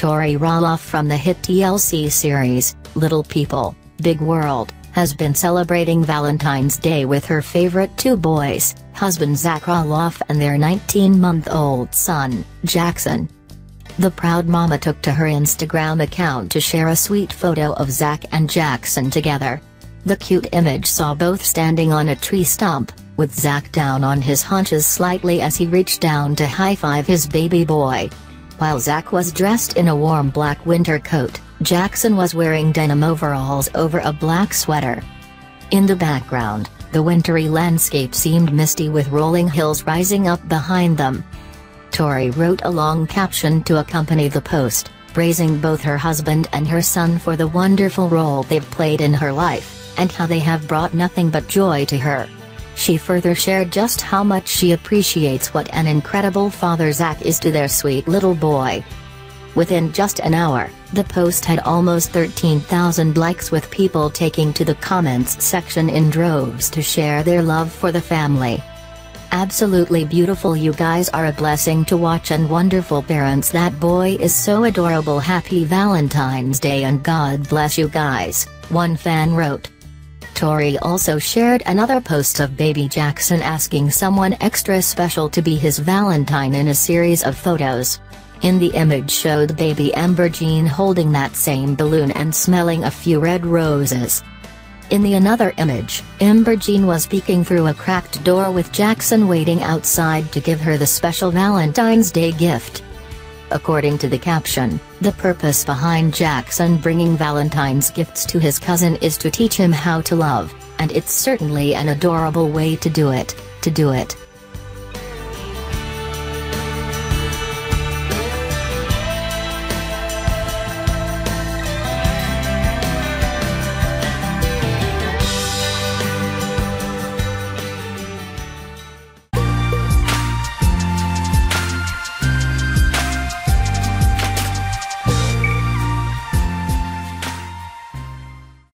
Tori Roloff from the hit TLC series, Little People, Big World, has been celebrating Valentine's Day with her favorite two boys, husband Zach Roloff and their 19-month-old son, Jackson. The proud mama took to her Instagram account to share a sweet photo of Zach and Jackson together. The cute image saw both standing on a tree stump, with Zach down on his haunches slightly as he reached down to high-five his baby boy. While Zach was dressed in a warm black winter coat, Jackson was wearing denim overalls over a black sweater. In the background, the wintry landscape seemed misty with rolling hills rising up behind them. Tori wrote a long caption to accompany the post, praising both her husband and her son for the wonderful role they've played in her life, and how they have brought nothing but joy to her. She further shared just how much she appreciates what an incredible father Zach is to their sweet little boy. Within just an hour, the post had almost 13,000 likes with people taking to the comments section in droves to share their love for the family. Absolutely beautiful you guys are a blessing to watch and wonderful parents that boy is so adorable happy Valentine's Day and God bless you guys, one fan wrote. Tori also shared another post of baby Jackson asking someone extra special to be his Valentine in a series of photos. In the image showed baby Ember Jean holding that same balloon and smelling a few red roses. In the another image, Ember Jean was peeking through a cracked door with Jackson waiting outside to give her the special Valentine's Day gift. According to the caption, the purpose behind Jackson bringing Valentine's gifts to his cousin is to teach him how to love, and it's certainly an adorable way to do it, to do it.